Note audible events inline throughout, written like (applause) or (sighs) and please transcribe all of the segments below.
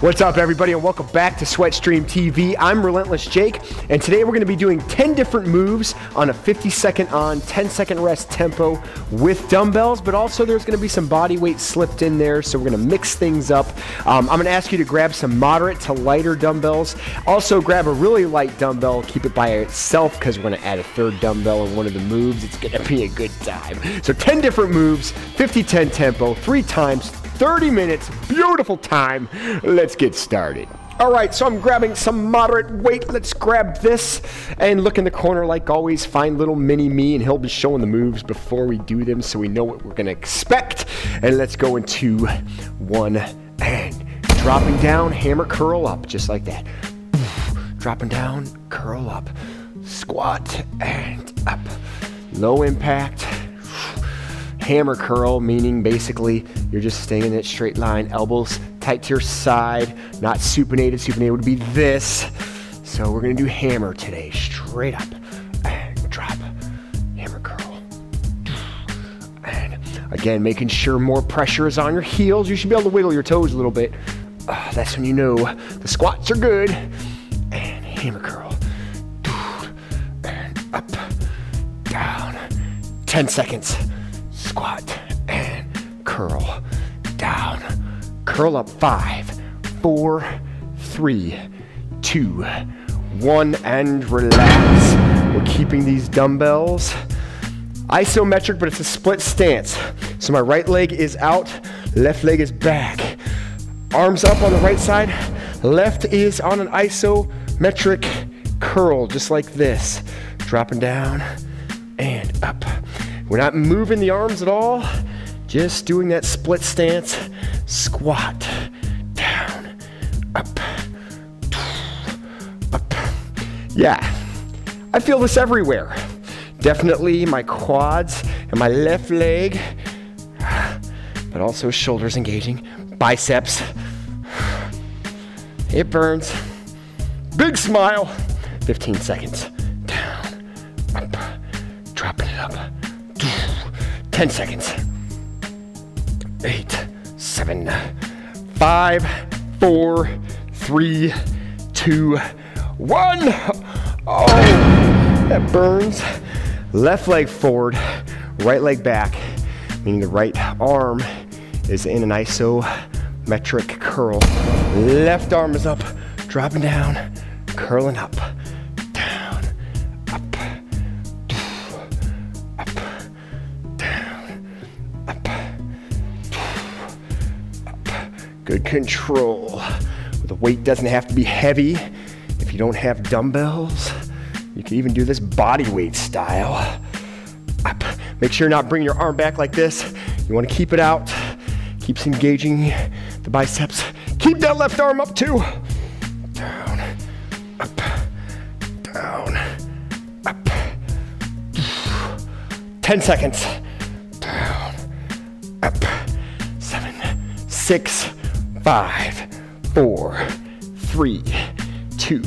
What's up, everybody, and welcome back to Sweatstream TV. I'm Relentless Jake, and today we're going to be doing 10 different moves on a 50 second on, 10 second rest tempo with dumbbells, but also there's going to be some body weight slipped in there, so we're going to mix things up. Um, I'm going to ask you to grab some moderate to lighter dumbbells. Also, grab a really light dumbbell, keep it by itself, because we're going to add a third dumbbell in one of the moves. It's going to be a good time. So, 10 different moves, 50 10 tempo, three times, 30 minutes, beautiful time. Let's get started. All right, so I'm grabbing some moderate weight. Let's grab this and look in the corner like always. Find little mini me, and he'll be showing the moves before we do them so we know what we're gonna expect. And let's go into one and dropping down, hammer curl up, just like that. Dropping down, curl up, squat and up. Low impact, hammer curl, meaning basically you're just staying in that straight line, elbows tight to your side, not supinated. Supinated would be this. So we're gonna do hammer today, straight up and drop, hammer curl. And again, making sure more pressure is on your heels. You should be able to wiggle your toes a little bit. Uh, that's when you know the squats are good. And hammer curl. And up, down. 10 seconds squat and curl down. Curl up five, four, three, two, one, and relax. We're keeping these dumbbells isometric, but it's a split stance. So my right leg is out, left leg is back. Arms up on the right side, left is on an isometric curl, just like this. Dropping down and up. We're not moving the arms at all, just doing that split stance. Squat, down, up, up. Yeah, I feel this everywhere. Definitely my quads and my left leg, but also shoulders engaging, biceps. It burns. Big smile. 15 seconds. 10 seconds. Eight, seven, five, four, three, two, one. Oh, that burns. Left leg forward, right leg back, meaning the right arm is in an isometric curl. Left arm is up, dropping down, curling up. Good control. The weight doesn't have to be heavy. If you don't have dumbbells, you can even do this body weight style. Make sure you're not bringing your arm back like this. You want to keep it out. Keeps engaging the biceps. Keep that left arm up too. Down, up, down, up. 10 seconds. Down, up, seven, six, five, four, three, two,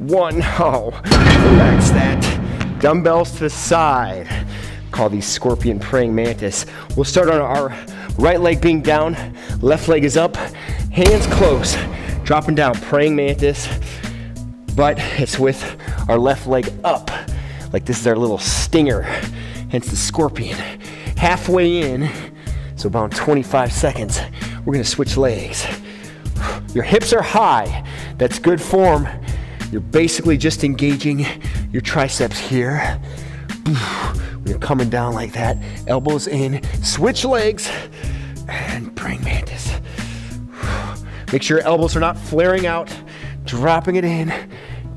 one. Oh, relax that. Dumbbells to the side. Call these scorpion praying mantis. We'll start on our right leg being down, left leg is up, hands close, dropping down, praying mantis. But it's with our left leg up, like this is our little stinger, hence the scorpion. Halfway in, so about 25 seconds, we're gonna switch legs. Your hips are high. That's good form. You're basically just engaging your triceps here. When you're coming down like that, elbows in, switch legs, and praying mantis. Make sure your elbows are not flaring out, dropping it in,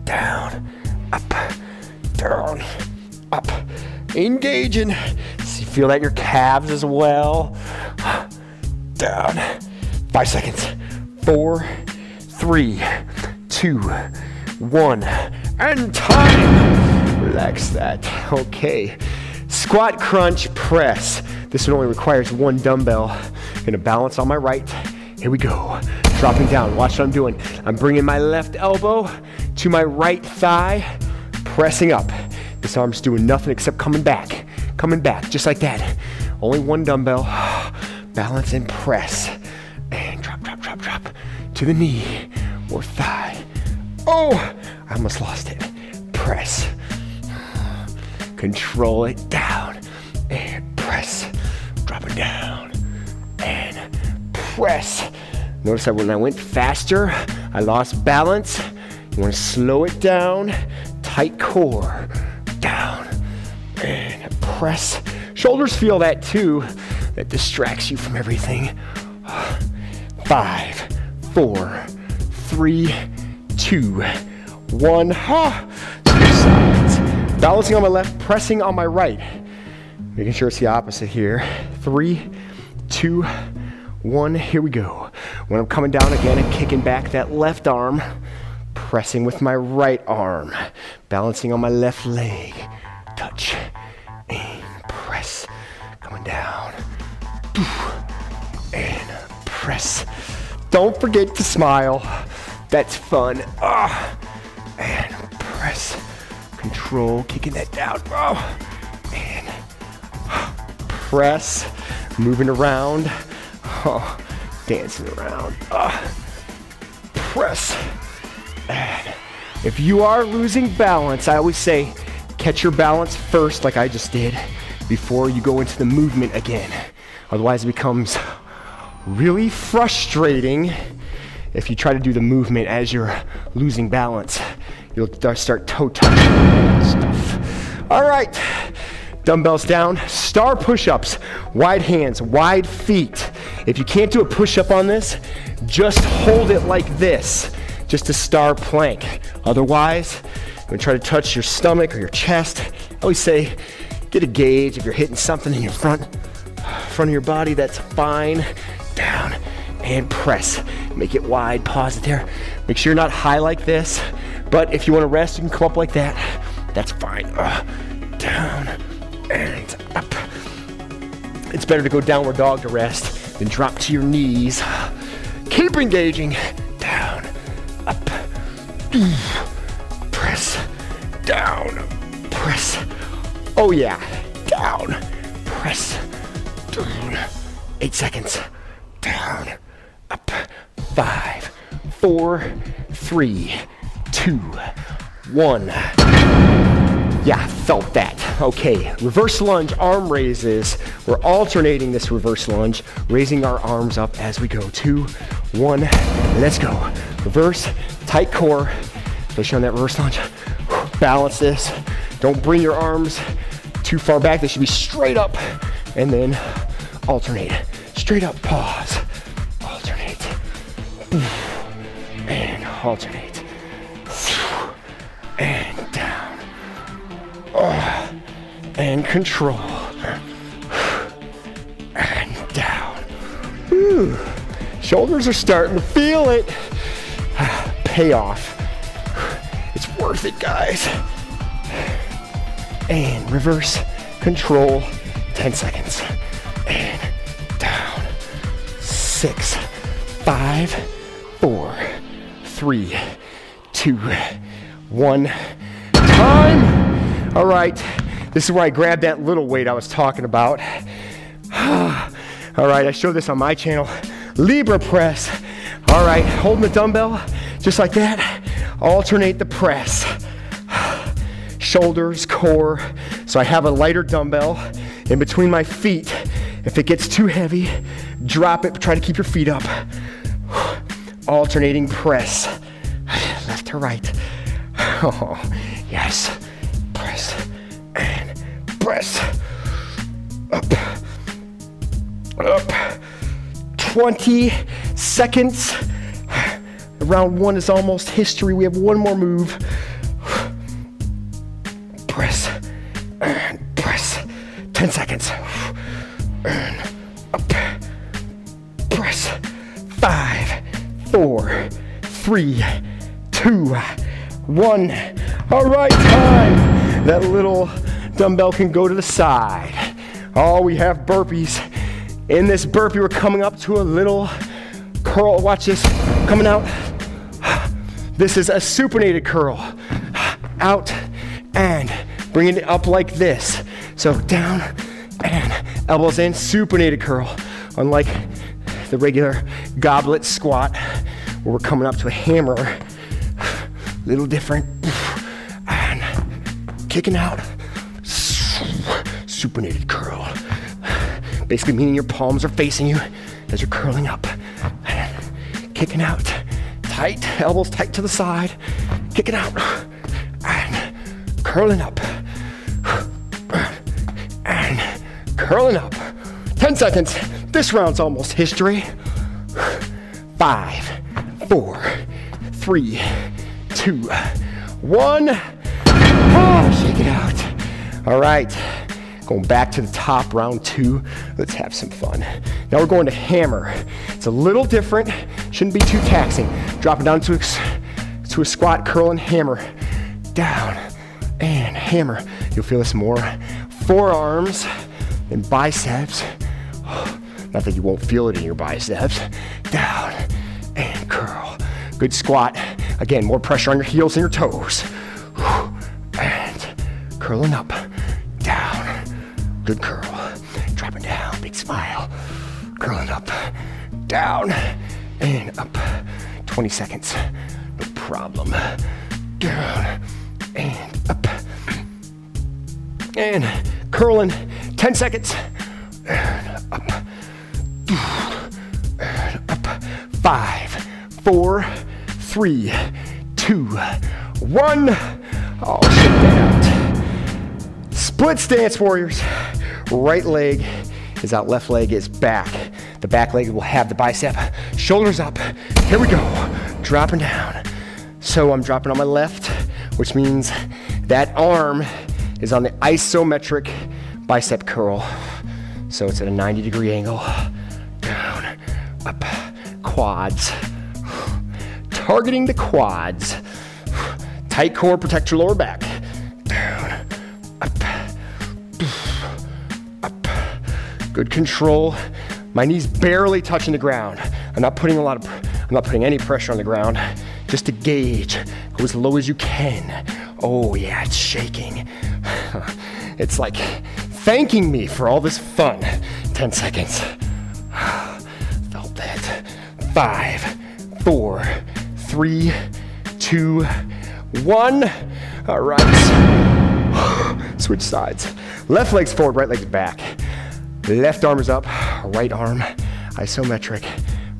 down, up, down, up. Engaging. Feel that your calves as well down. Five seconds. Four, three, two, one, and time. Relax that. Okay. Squat, crunch, press. This one only requires one dumbbell. I'm Gonna balance on my right. Here we go. Dropping down. Watch what I'm doing. I'm bringing my left elbow to my right thigh, pressing up. This arm's doing nothing except coming back. Coming back, just like that. Only one dumbbell balance and press. And drop, drop, drop, drop. to the knee or thigh. Oh, I almost lost it. Press. Control it down and press. Drop it down and press. Notice that when I went faster, I lost balance. You want to slow it down, tight core, down and press. Shoulders feel that too. That distracts you from everything. Five, four, three, two, one. Ha! Balancing on my left, pressing on my right. Making sure it's the opposite here. Three, two, one. Here we go. When I'm coming down again and kicking back that left arm, pressing with my right arm, balancing on my left leg. Touch and press. Coming down. And press. Don't forget to smile. That's fun. Ah. And press. Control, kicking that down. bro. And press. Moving around. Oh. Dancing around. Ah. Press. And if you are losing balance, I always say catch your balance first, like I just did, before you go into the movement again. Otherwise, it becomes really frustrating if you try to do the movement as you're losing balance. You'll start toe touching stuff. All right, dumbbells down, star push ups, wide hands, wide feet. If you can't do a push up on this, just hold it like this, just a star plank. Otherwise, you try to touch your stomach or your chest, I always say, get a gauge if you're hitting something in your front, front of your body, that's fine. Down and press. Make it wide, pause it there. Make sure you're not high like this, but if you wanna rest, you can come up like that. That's fine. Uh, down and up. It's better to go downward dog to rest than drop to your knees. Keep engaging. Down, up, press, down, press. Oh yeah, down, press, down. Eight seconds. Down, up, five, four, three, two, one. Yeah, felt that. Okay, reverse lunge, arm raises. We're alternating this reverse lunge, raising our arms up as we go. Two, one, let's go. Reverse, tight core, especially on that reverse lunge. Balance this. Don't bring your arms too far back. They should be straight up and then alternate. Straight up, pause, alternate, and alternate, and down, uh, and control, and down. Whew. Shoulders are starting to feel it. Payoff. It's worth it, guys. And reverse, control, 10 seconds. Six, five, four, three, two, one. Time. All right. This is where I grabbed that little weight I was talking about. (sighs) All right, I showed this on my channel. Libra press. All right, holding the dumbbell just like that. Alternate the press. (sighs) Shoulders, core. So I have a lighter dumbbell in between my feet. If it gets too heavy, drop it, try to keep your feet up. (sighs) Alternating press. (sighs) Left to right. (sighs) Oh, yes. Press and press. Up. Up. 20 seconds. Round one is almost history. We have one more move. Press and press. 10 seconds. Up. Press. Five, four, three, two, one. All right, time. That little dumbbell can go to the side. Oh, we have burpees. In this burpee, we're coming up to a little curl. Watch this, coming out. This is a supinated curl. Out and bringing it up like this. So down and elbows in, supinated curl. Unlike the regular goblet squat, where we're coming up to a hammer. Little different. And kicking out. Supinated curl. Basically meaning your palms are facing you as you're curling up. And kicking out. Tight, elbows tight to the side. Kicking out. And curling up. Curling up. 10 seconds. This round's almost history. Five, four, three, two, one. Oh, shake it out. All right. Going back to the top, round two. Let's have some fun. Now we're going to hammer. It's a little different. Shouldn't be too taxing. Drop it down to a, to a squat, curl, and hammer. Down and hammer. You'll feel this more. Forearms and biceps. (sighs) Not that you won't feel it in your biceps. Down and curl. Good squat. Again, more pressure on your heels and your toes. (sighs) And curling up. Down. Good curl. Dropping down. Big smile. Curling up. Down and up. 20 seconds. No problem. Down and up. And curling. 10 seconds. And up. And up. Five, four, three, two, one. Oh, out. Split stance, warriors. Right leg is out, left leg is back. The back leg will have the bicep. Shoulders up. Here we go. Dropping down. So I'm dropping on my left, which means that arm is on the isometric bicep curl. So it's at a 90 degree angle. Down, up, quads. Targeting the quads. Tight core, protect your lower back. Down, up, up. Good control. My knees barely touching the ground. I'm not putting a lot of, I'm not putting any pressure on the ground. Just to gauge, go as low as you can. Oh yeah, it's shaking. (laughs) It's like thanking me for all this fun. 10 seconds. Felt that. Five, four, three, two, one. All right. (gasps) Switch sides. Left leg's forward, right leg's back. Left arm is up, right arm isometric,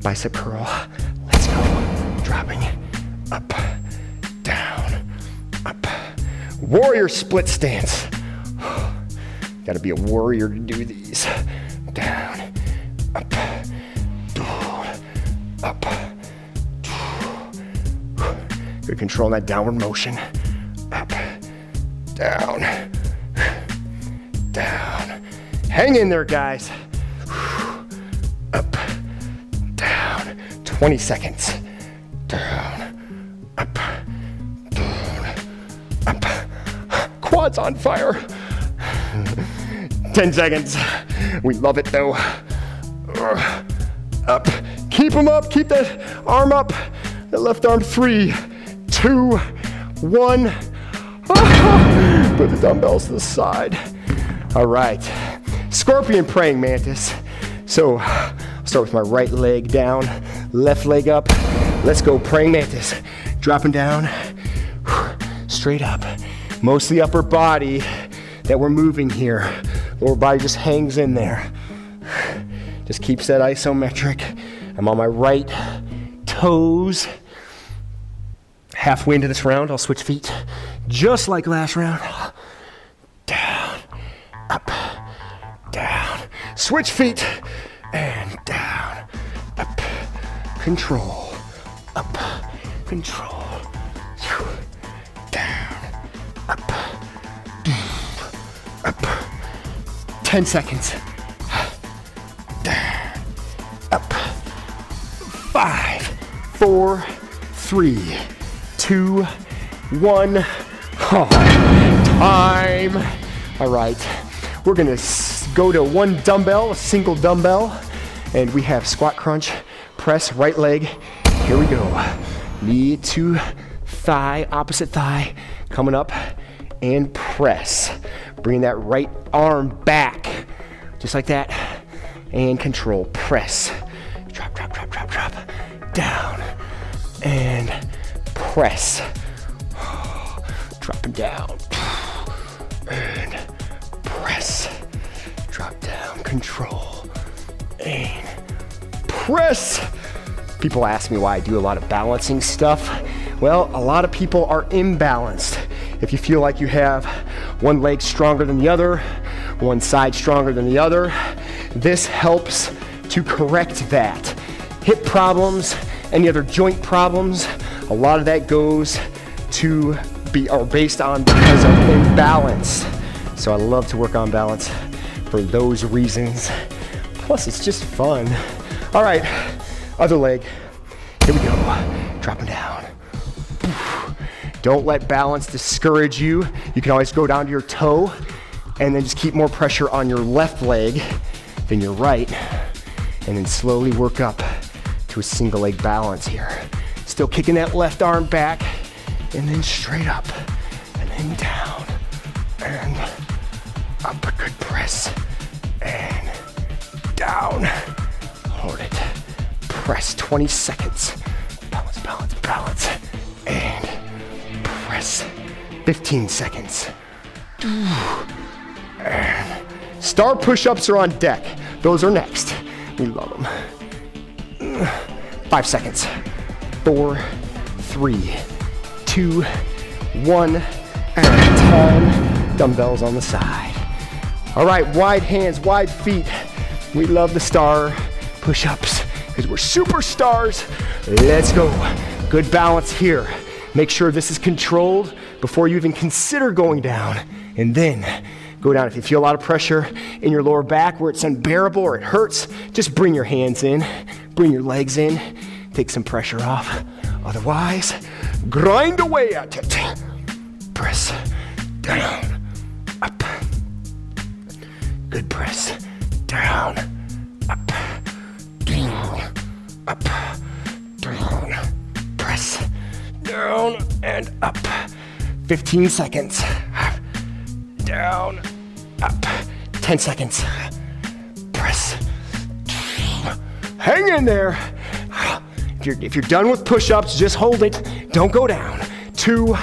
bicep curl. Let's go. Dropping, up, down, up. Warrior split stance. Gotta be a warrior to do these. Down, up, down, up. Good control in that downward motion. Up, down, down. Hang in there, guys. Up, down. 20 seconds. Down, up, down, up. Quads on fire. 10 seconds. We love it though. Uh, up. Keep them up. Keep that arm up. The left arm. Three, two, one. (laughs) Put the dumbbells to the side. All right. Scorpion praying mantis. So I'll start with my right leg down, left leg up. Let's go praying mantis. Dropping down, straight up. Mostly upper body that we're moving here. Lower body just hangs in there. Just keeps that isometric. I'm on my right toes. Halfway into this round, I'll switch feet. Just like last round. Down, up, down. Switch feet and down, up. Control, up, control. Down, up, up. 10 seconds. Up. Five, four, three, two, one. Oh, time. All right, we're gonna go to one dumbbell, a single dumbbell, and we have squat crunch, press, right leg. Here we go. Knee to thigh, opposite thigh, coming up, and press. Bring that right arm back, just like that, and control. Press. Drop, drop, drop, drop, drop. Down. and press. (sighs) Drop Dropping down (sighs) and press. Drop down, control and press. People ask me why I do a lot of balancing stuff. Well, a lot of people are imbalanced. If you feel like you have one leg stronger than the other, one side stronger than the other, this helps to correct that. Hip problems, any other joint problems, a lot of that goes to be are based on because of imbalance. So I love to work on balance for those reasons. Plus it's just fun. All right, other leg. Here we go. Dropping down. Don't let balance discourage you. You can always go down to your toe and then just keep more pressure on your left leg than your right. And then slowly work up to a single leg balance here. Still kicking that left arm back and then straight up and then down and up a good press and down. Hold it. Press 20 seconds. Balance, balance, balance. And press 15 seconds. Star push-ups are on deck. Those are next. We love them. Five seconds. Four, three, two, one, and time. Dumbbells on the side. All right, wide hands, wide feet. We love the star push-ups because we're superstars. Let's go. Good balance here. Make sure this is controlled before you even consider going down. And then go down. If you feel a lot of pressure in your lower back where it's unbearable or it hurts, just bring your hands in, bring your legs in, take some pressure off. Otherwise, grind away at it. Press down, up. Good press. Down, up, down, up, down and up. 15 seconds. Down, up. 10 seconds. Press. Hang in there. If you're, if you're done with push ups, just hold it. Don't go down. Two,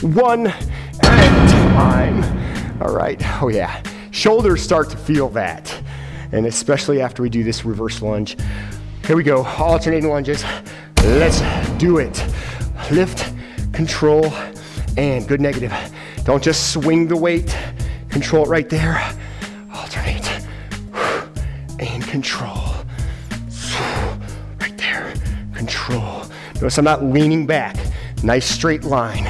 one, and time. All right. Oh, yeah. Shoulders start to feel that. And especially after we do this reverse lunge. Here we go. Alternating lunges. Let's do it. Lift, control, and good negative. Don't just swing the weight. Control it right there. Alternate. And control. Right there. Control. Notice I'm not leaning back. Nice straight line.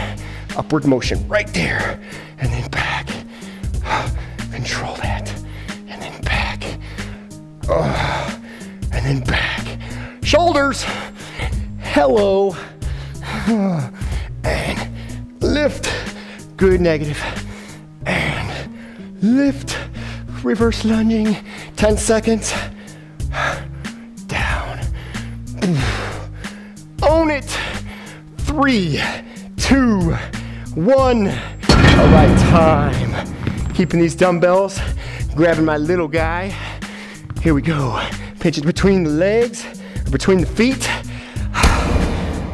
Upward motion right there. And then back. Control that. And then back. And then back. Shoulders. Hello. (sighs) And lift. Good negative. And lift. Reverse lunging. 10 seconds. (sighs) Down. (sighs) Own it. Three, two, one. All right, time. Keeping these dumbbells. Grabbing my little guy. Here we go. Pinch it between the legs, between the feet.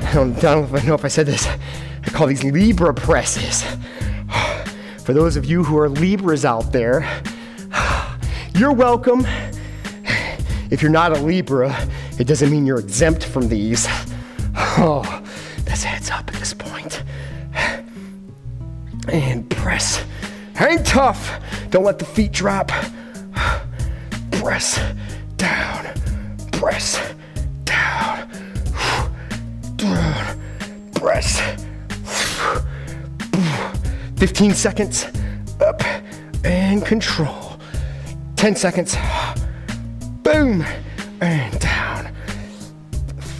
I don't, I don't know if I said this. I call these Libra presses. For those of you who are Libras out there, you're welcome. If you're not a Libra, it doesn't mean you're exempt from these. Oh, that's heads up at this point. And press. Hang tough. Don't let the feet drop. Press down. Press Press. 15 seconds. Up and control. 10 seconds. Boom. And down.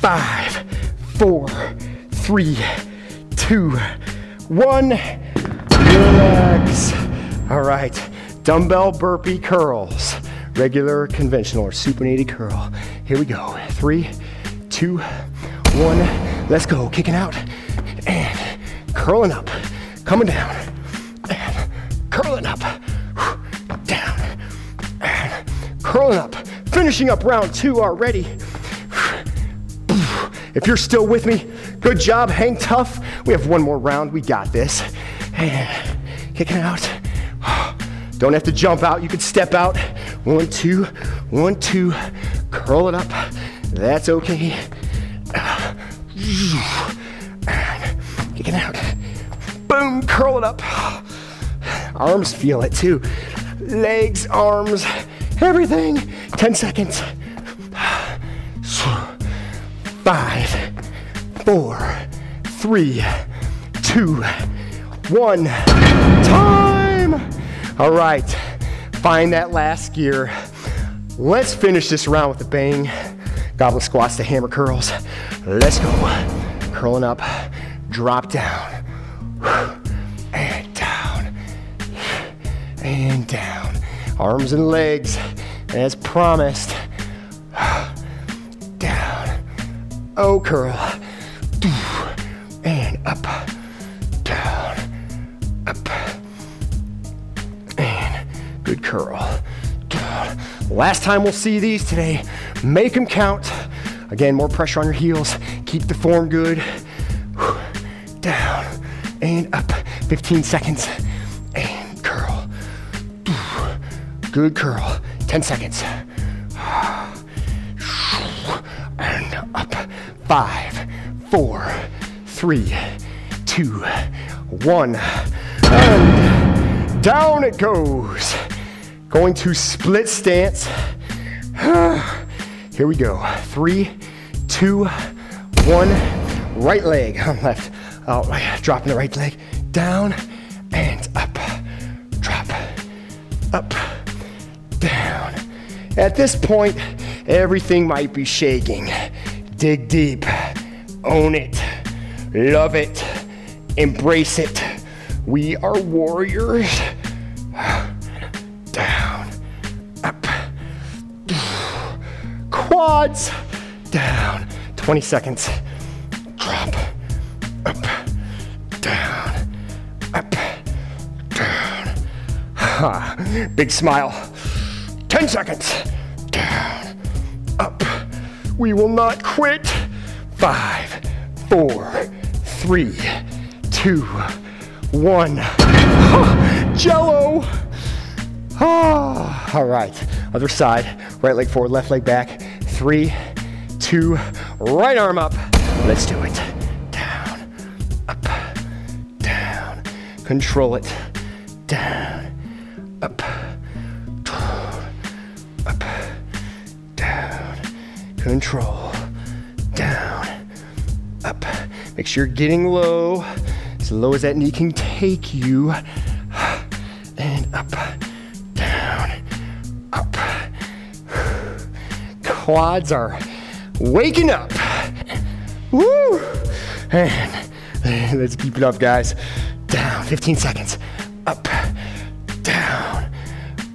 Five, four, three, two, one. Relax. All right. Dumbbell burpee curls. Regular, conventional, or supinated curl. Here we go. Three, two, one. Let's go. Kicking out and curling up. Coming down and curling up. Down and curling up. Finishing up round two already. If you're still with me, good job, hang tough. We have one more round, we got this. And kicking out. (sighs) Don't have to jump out, you can step out. One, two, one, two, curl it up. That's okay. (sighs) And kicking out. Boom, curl it up. Arms feel it too. Legs, arms, everything. 10 seconds. Five, four, three, two, one. Time! All right, find that last gear. Let's finish this round with a bang. Goblet squats to hammer curls. Let's go. Curling up, drop down, and down, and down. Arms and legs, as promised. Down. Oh, curl. And up, down, up, and good curl. Down. Last time we'll see these today. Make them count. Again, more pressure on your heels. Keep the form good. Down and up. 15 seconds. And curl. Good curl. 10 seconds. And up. Five, four, three, two, one. And down it goes. Going to split stance. Here we go. Three, two, one. Right leg, (laughs) left. Oh, dropping the right leg. Down and up. Drop. Up. Down. At this point, everything might be shaking. Dig deep. Own it. Love it. Embrace it. We are warriors. Down. Up (sighs) quads, down. 20 seconds. (laughs) Big smile. 10 seconds. Down, up. We will not quit. Five, four, three, two, one. (laughs) Jello. Ah, (sighs) all right. Other side. Right leg forward, left leg back. Three, two, right arm up. Let's do it. Down, up, down. Control it. Down, Control. Down, up. Make sure you're getting low, as low as that knee can take you. And up, down, up quads are waking up. Woo! And let's keep it up, guys. Down, 15 seconds. Up, down,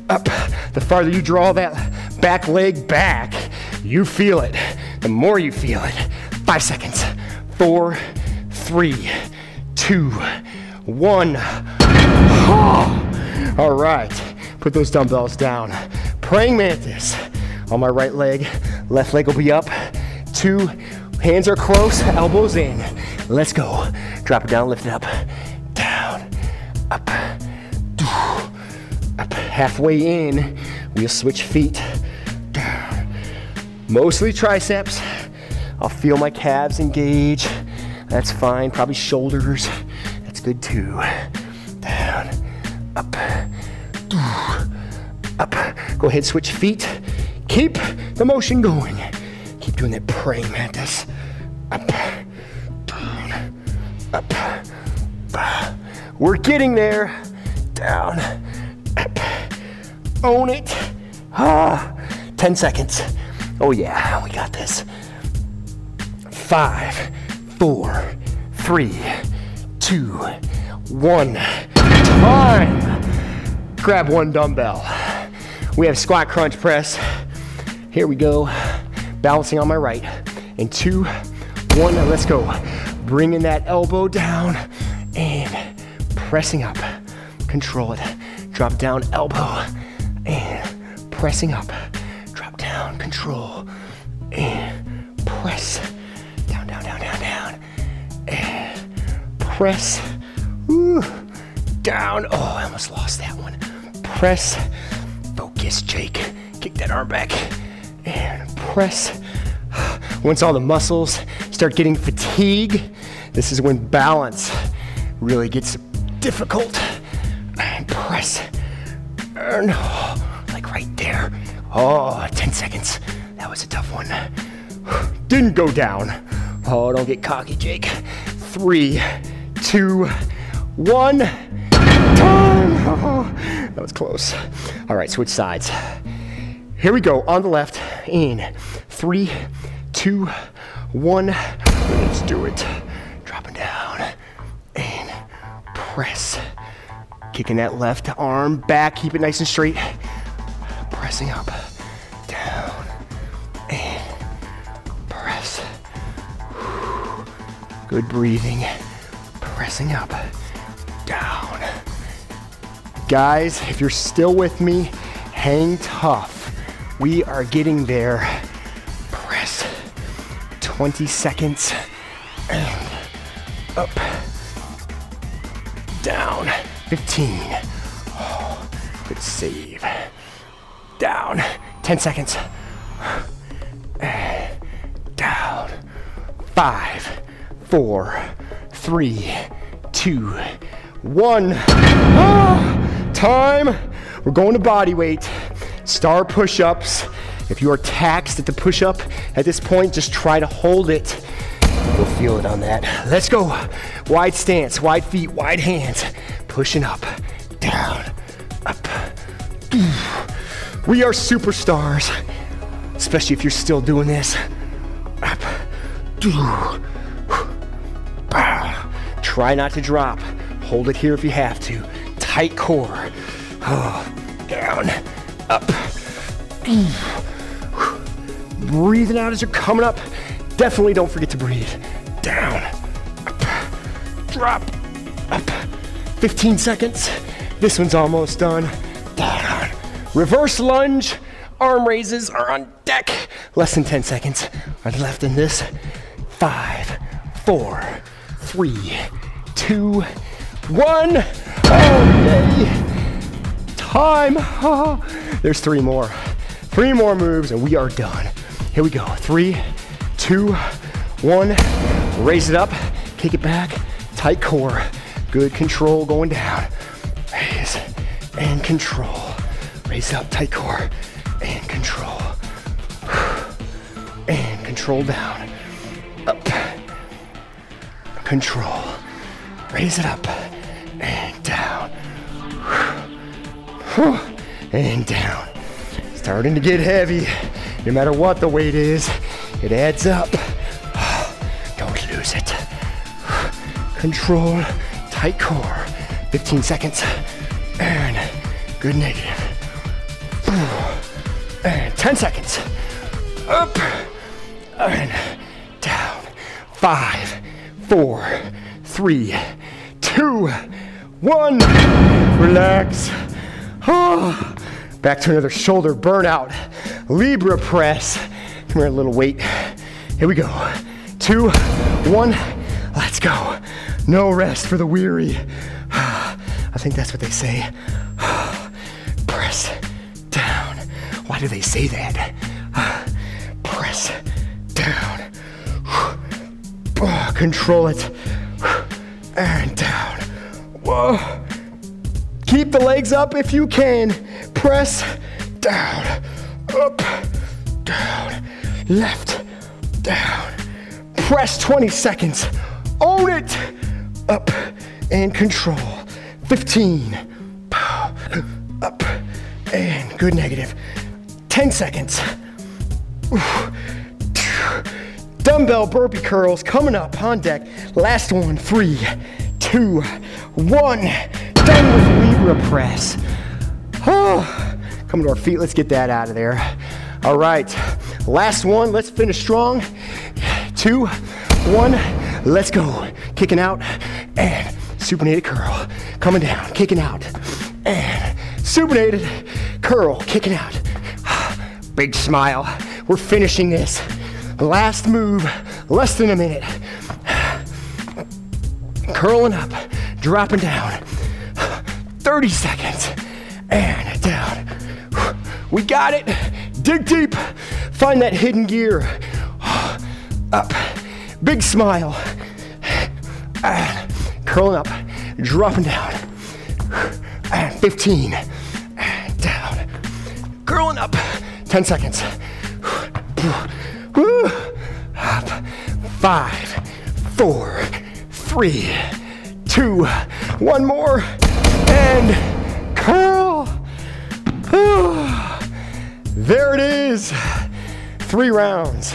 up. The farther you draw that back leg back, you feel it. The more you feel it. Five seconds. Four, three, two, one. (sighs) All right, put those dumbbells down. Praying mantis on my right leg. Left leg will be up. Two, hands are close, elbows in. Let's go. Drop it down, lift it up. Down, up, up. Halfway in, we'll switch feet. Mostly triceps. I'll feel my calves engage. That's fine. Probably shoulders. That's good too. Down, up, up. Go ahead, switch feet. Keep the motion going. Keep doing that praying mantis. Up, down, up. We're getting there. Down, up. Own it. Ah, 10 seconds. Oh yeah, we got this. Five, four, three, two, one. Time. Grab one dumbbell. We have squat crunch press. Here we go. Balancing on my right. And two, one, let's go. Bringing that elbow down and pressing up. Control it. Drop down, elbow, and pressing up. Control, and press. Down, down, down, down, down. And press, Ooh. down. Oh, I almost lost that one. Press, focus, Jake. Kick that arm back and press. (sighs) Once all the muscles start getting fatigue, this is when balance really gets difficult. And press, and oh, (sighs) like right there. Oh, 10 seconds. Was a tough one. (sighs) Didn't go down. Oh, don't get cocky, Jake. Three, two, one. Oh, (laughs) that was close. All right, switch sides. Here we go on the left. In three, two, one. Let's do it. Dropping down. And press. Kicking that left arm back. Keep it nice and straight. Pressing up. Good breathing. Pressing up. Down. Guys, if you're still with me, hang tough. We are getting there. Press. 20 seconds. And up. Down. 15. Oh, good save. Down. 10 seconds. Down. Five, four, three, two, one. Ah, time. We're going to body weight. Star push ups. If you are taxed at the push up at this point, just try to hold it. You'll feel it on that. Let's go. Wide stance, wide feet, wide hands. Pushing up, down, up. We are superstars, especially if you're still doing this. Up. Try not to drop. Hold it here if you have to. Tight core. Oh, down, up. Breathing out as you're coming up. Definitely don't forget to breathe. Down, up, drop, up. 15 seconds. This one's almost done. Down. Reverse lunge. Arm raises are on deck. Less than 10 seconds are left in this. Five, four, three, two, one. Oh, yay. Time. (laughs) There's three more. Three more moves and we are done. Here we go. Three, two, one. Raise it up, kick it back, tight core. Good control going down. Raise and control. Raise up, tight core and control. (sighs) And control down. Control. Raise it up and down. And down. Starting to get heavy. No matter what the weight is, it adds up. (sighs) Don't lose it. (sighs) Control, tight core. 15 seconds. And good negative. (sighs) And 10 seconds. Up and down. Five, four, three, two, one. Relax. Oh. Back to another shoulder burnout. Libra press. Come here, a little weight. Here we go. Two, one, let's go. No rest for the weary. (sighs) I think that's what they say. (sighs) Press down. Why do they say that? Control it. And down. Whoa. Keep the legs up if you can. Press down. Up. Down. Left. Down. Press 20 seconds. Own it. Up and control. 15. Up and good negative. 10 seconds. Dumbbell burpee curls coming up on deck. Last one. Three, two, one. Done with Libra press. Oh, coming to our feet. Let's get that out of there. All right. Last one. Let's finish strong. Two, one. Let's go. Kicking out and supinated curl. Coming down, kicking out. And supinated curl, kicking out. (sighs) Big smile. We're finishing this. Last move, less than a minute. curling up, dropping down. 30 seconds, and down. We got it. Dig deep. Find that hidden gear. Up. Big smile. And curling up, dropping down. And 15. And down. Curling up. 10 seconds. Up. Five, four, three, two, one more. And curl. (sighs) There it is. Three rounds,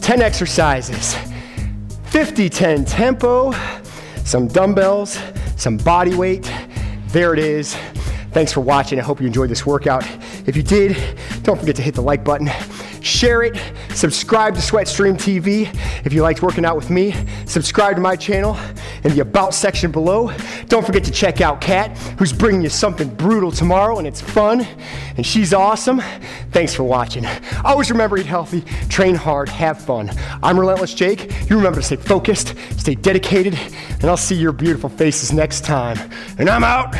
10 exercises, 50 10 tempo, some dumbbells, some body weight. There it is. Thanks for watching. I hope you enjoyed this workout. If you did, don't forget to hit the like button share it, subscribe to Sweatstream TV. If you liked working out with me, subscribe to my channel in the About section below. Don't forget to check out Kat, who's bringing you something brutal tomorrow, and it's fun, and she's awesome. Thanks for watching. Always remember, eat healthy, train hard, have fun. I'm Relentless Jake. You remember to stay focused, stay dedicated, and I'll see your beautiful faces next time. And I'm out.